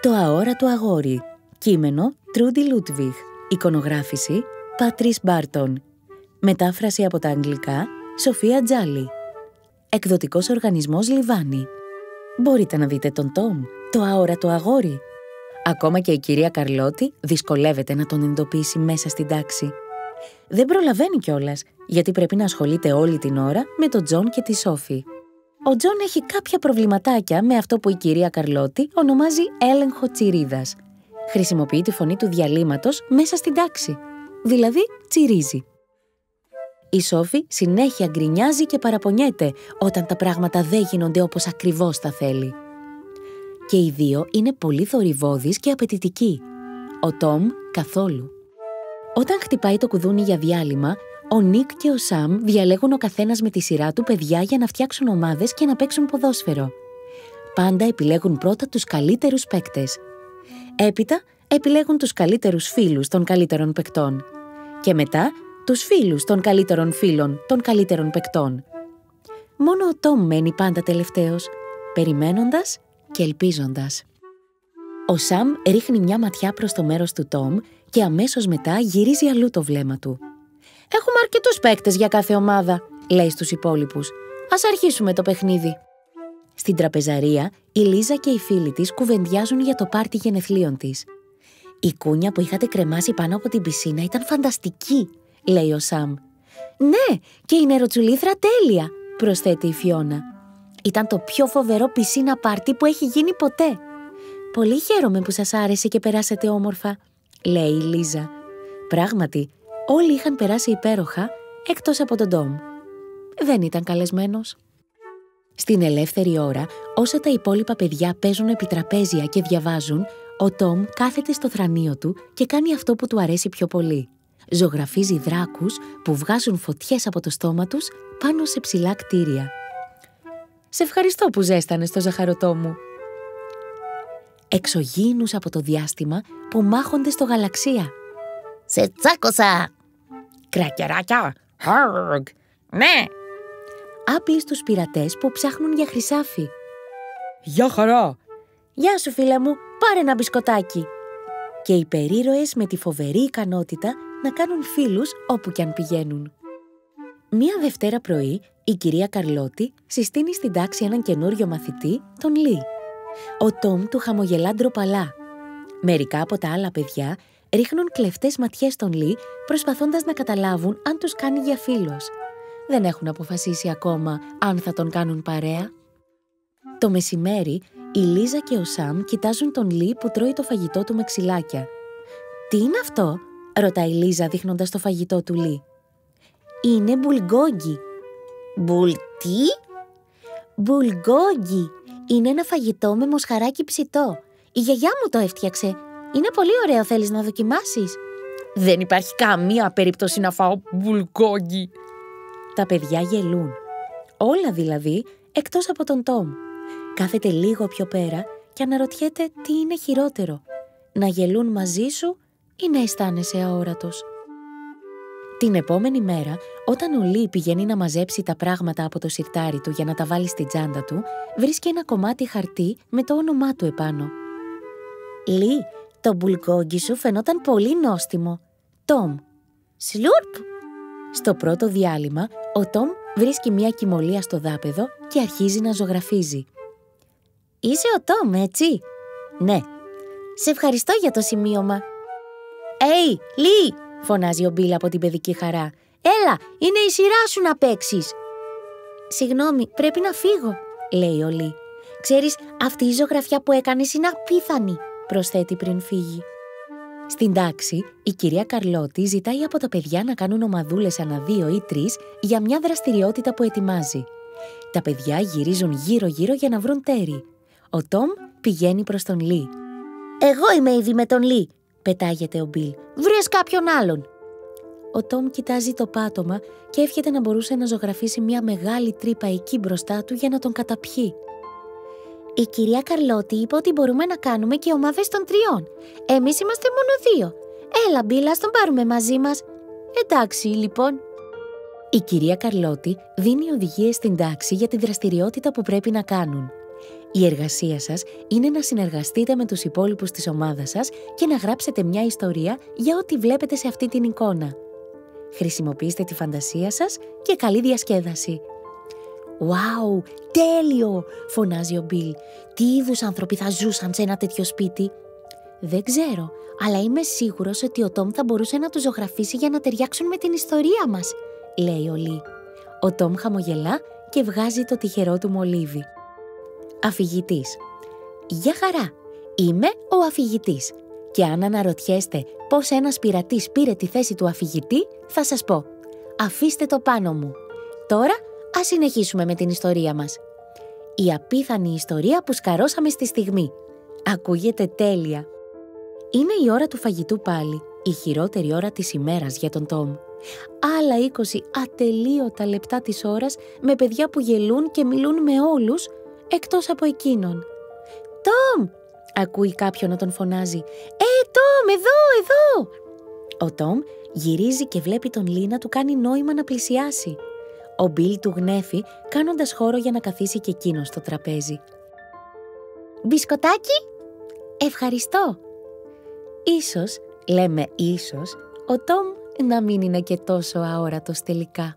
Το αόρατο αγόρι. Κείμενο Τρούντι Λούτβιχ. Εικονογράφηση Πατρίς Μπάρτον. Μετάφραση από τα αγγλικά Σοφία Τζάλι. Εκδοτικός οργανισμός Λιβάνι. Μπορείτε να δείτε τον Τόμ, το αόρατο αγόρι. Ακόμα και η κυρία Καρλώτη δυσκολεύεται να τον εντοπίσει μέσα στην τάξη. Δεν προλαβαίνει κιόλας, γιατί πρέπει να ασχολείται όλη την ώρα με τον Τζον και τη Σόφη. Ο Τζον έχει κάποια προβληματάκια με αυτό που η κυρία Καρλώτη ονομάζει έλεγχο τσιρίδας. Χρησιμοποιεί τη φωνή του διαλείμματος μέσα στην τάξη. Δηλαδή, τσιρίζει. Η Σόφη συνέχεια γκρινιάζει και παραπονιέται όταν τα πράγματα δεν γίνονται όπως ακριβώς τα θέλει. Και οι δύο είναι πολύ θορυβώδεις και απαιτητικοί. Ο Τόμ καθόλου. Όταν χτυπάει το κουδούνι για διάλειμμα, ο Νίκ και ο Σαμ διαλέγουν ο καθένας με τη σειρά του παιδιά για να φτιάξουν ομάδες και να παίξουν ποδόσφαιρο. Πάντα επιλέγουν πρώτα τους καλύτερους παίκτες. Έπειτα επιλέγουν τους καλύτερους φίλους των καλύτερων παικτών. Και μετά τους φίλους των καλύτερων φίλων των καλύτερων παικτών. Μόνο ο Τόμ μένει πάντα τελευταίος, περιμένοντας και ελπίζοντας. Ο Σαμ ρίχνει μια ματιά προς το μέρος του Τόμ και αμέσως μετά γυρίζει αλλού το βλέμμα του. «Έχουμε αρκετούς παίκτες για κάθε ομάδα», λέει στους υπόλοιπους. «Ας αρχίσουμε το παιχνίδι». Στην τραπεζαρία, η Λίζα και οι φίλοι της κουβεντιάζουν για το πάρτι γενεθλίων της. «Η κούνια που είχατε κρεμάσει πάνω από την πισίνα ήταν φανταστική», λέει ο Σαμ. «Ναι, και η νεροτσουλήθρα τέλεια», προσθέτει η Φιώνα. «Ήταν το πιο φοβερό πισίνα πάρτι που έχει γίνει ποτέ». «Πολύ χαίρομαι που σας άρεσε και περάσατε όμορφα», λέει η Λίζα. Πράγματι, όλοι είχαν περάσει υπέροχα, εκτός από τον Ντόμ. Δεν ήταν καλεσμένος. Στην ελεύθερη ώρα, όσο τα υπόλοιπα παιδιά παίζουν επί τραπέζια και διαβάζουν, ο Τόμ κάθεται στο θρανίο του και κάνει αυτό που του αρέσει πιο πολύ. Ζωγραφίζει δράκους που βγάζουν φωτιές από το στόμα τους πάνω σε ψηλά κτίρια. «Σε ευχαριστώ που ζέστανες στο ζαχαρωτό μου», εξωγήινους από το διάστημα που μάχονται στο γαλαξία. «Σε τσάκωσα!» «Κρακεράκια! Χαργ! Ναι!» Άπλιστους πειρατές που ψάχνουν για χρυσάφι. «Γεια χαρά!» «Γεια σου φίλε μου, πάρε ένα μπισκοτάκι!» Και οι περίρωες με τη φοβερή ικανότητα να κάνουν φίλους όπου κι αν πηγαίνουν. Μία Δευτέρα πρωί, η κυρία Καρλώτη συστήνει στην τάξη έναν καινούριο μαθητή, τον Λί. Ο Τόμ του χαμογελά ντροπαλά. Μερικά από τα άλλα παιδιά ρίχνουν κλεφτές ματιές στον Λί, προσπαθώντας να καταλάβουν αν τους κάνει για φίλος. Δεν έχουν αποφασίσει ακόμα αν θα τον κάνουν παρέα. Το μεσημέρι, η Λίζα και ο Σαμ κοιτάζουν τον Λί που τρώει το φαγητό του με ξυλάκια. «Τι είναι αυτό» ρωτάει η Λίζα δείχνοντας το φαγητό του Λί. «Είναι μπουλγκόγκι». «Μπουλ τι» «Μπουλγκόγκι. Είναι ένα φαγητό με μοσχαράκι ψητό. Η γιαγιά μου το έφτιαξε. Είναι πολύ ωραίο, θέλεις να δοκιμάσεις». Δεν υπάρχει καμία περίπτωση να φάω μπουλγκόγκι. Τα παιδιά γελούν. Όλα δηλαδή, εκτός από τον Τόμ. Κάθεται λίγο πιο πέρα και αναρωτιέται τι είναι χειρότερο. Να γελούν μαζί σου ή να αισθάνεσαι αόρατος; Την επόμενη μέρα, όταν ο Λί πηγαίνει να μαζέψει τα πράγματα από το σιρτάρι του για να τα βάλει στην τσάντα του, βρίσκει ένα κομμάτι χαρτί με το όνομά του επάνω. «Λί, το μπουλγκόγκι σου φαινόταν πολύ νόστιμο. Τόμ». «Σλούρπ». Στο πρώτο διάλειμμα, ο Τόμ βρίσκει μια κοιμωλία στο δάπεδο και αρχίζει να ζωγραφίζει. «Είσαι ο Τόμ, έτσι» «Ναι». «Σε ευχαριστώ για το σημείωμα». «Έι, Λί», φωνάζει ο Μπίλ από την παιδική χαρά. «Έλα, είναι η σειρά σου να παίξεις. «Συγγνώμη, πρέπει να φύγω», λέει ο Λί. «Ξέρεις, αυτή η ζωγραφιά που έκανες είναι απίθανη», προσθέτει πριν φύγει. Στην τάξη, η κυρία Καρλώτη ζητάει από τα παιδιά να κάνουν ομαδούλες ανά δύο ή τρεις για μια δραστηριότητα που ετοιμάζει. Τα παιδιά γυρίζουν γύρω-γύρω για να βρουν τέρι. Ο Τόμ πηγαίνει προς τον Λί. «Εγώ είμαι ήδη με τον Λί», πετάγεται ο Μπιλ. «Βρες κάποιον άλλον». Ο Τόμ κοιτάζει το πάτωμα και εύχεται να μπορούσε να ζωγραφίσει μια μεγάλη τρύπα εκεί μπροστά του για να τον καταπιεί. Η κυρία Καρλώτη είπε ότι μπορούμε να κάνουμε και ομάδες των τριών. Εμείς είμαστε μόνο δύο. Έλα, Μπίλα, τον πάρουμε μαζί μας. Εντάξει, λοιπόν. Η κυρία Καρλώτη δίνει οδηγίες στην τάξη για τη δραστηριότητα που πρέπει να κάνουν. Η εργασία σας είναι να συνεργαστείτε με τους υπόλοιπους της ομάδας σας και να γράψετε μια ιστορία για ό,τι βλέπετε σε αυτή την εικόνα. Χρησιμοποιήστε τη φαντασία σας και καλή διασκέδαση. «Wow, τέλειο!» φωνάζει ο Μπιλ. «Τι είδους άνθρωποι θα ζούσαν σε ένα τέτοιο σπίτι» Δεν ξέρω, αλλά είμαι σίγουρος ότι ο Τόμ θα μπορούσε να του ζωγραφίσει για να ταιριάξουν με την ιστορία μας, λέει ο Λί. Ο Τόμ χαμογελά και βγάζει το τυχερό του μολύβι. Αφηγητής. Γεια χαρά, είμαι ο αφηγητής. Και αν αναρωτιέστε πώς ένας πειρατής πήρε τη θέση του αφηγητή, θα σας πω. Αφήστε το πάνω μου. Τώρα ας συνεχίσουμε με την ιστορία μας. Η απίθανη ιστορία που σκαρώσαμε στη στιγμή. Ακούγεται τέλεια. Είναι η ώρα του φαγητού πάλι, η χειρότερη ώρα της ημέρας για τον Τόμ. Άλλα 20 ατελείωτα λεπτά της ώρας με παιδιά που γελούν και μιλούν με όλους, εκτός από εκείνον. «Τόμ!» ακούει κάποιον να τον φωνάζει. «Ε, Τόμ, εδώ, εδώ!» Ο Τόμ γυρίζει και βλέπει τον Λίνα του κάνει νόημα να πλησιάσει. Ο Μπιλ του γνέφει, κάνοντας χώρο για να καθίσει και εκείνο στο τραπέζι. «Μπισκοτάκι;» «Ευχαριστώ», Ίσως, λέμε ίσως, ο Τόμ να μην είναι και τόσο αόρατος τελικά.